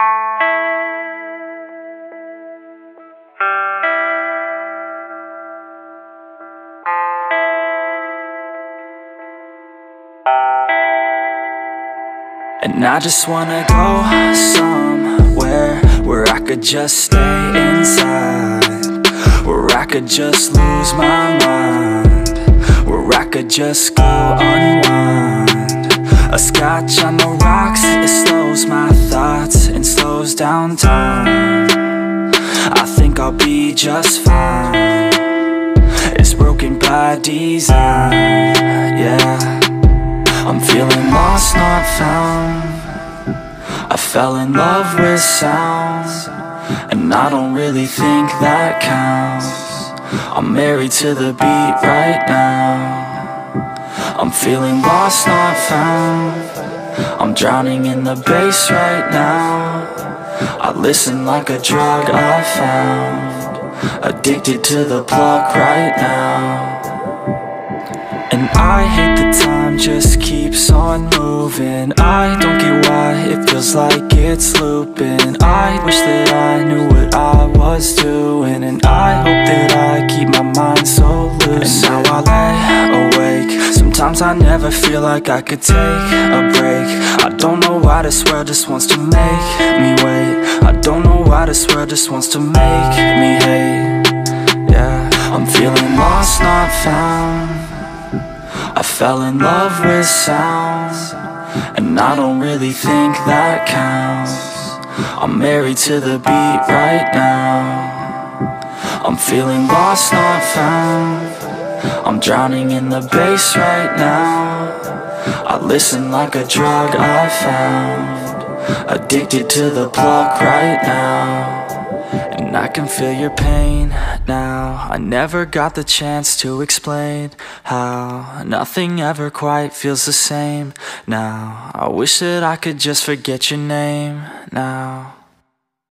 And I just wanna go somewhere Where I could just stay inside. Where I could just lose my mind. Where I could just go unwind slows I think I'll be just fine. It's broken by design, yeah. I'm feeling lost, not found. I fell in love with sound And I don't really think that counts. I'm married to the beat right now. I'm feeling lost, not found. I'm drowning in the bass right now I listen like a drug I found. Addicted to the plug right now. And I hate the time just keeps on moving. I don't get why it feels like it's looping. I wish that I Sometimes I never feel like I could take a break. I don't know why this world just wants to make me wait. I don't know why this world just wants to make me hate. Yeah, I'm feeling lost, not found. I fell in love with sounds And I don't really think that counts. I'm married to the beat right now. I'm feeling lost, not found I'm drowning in the bass right now. I listen like a drug I found. Addicted to the plug right now. And I can feel your pain now. I never got the chance to explain how Nothing ever quite feels the same now. I wish that I could just forget your name now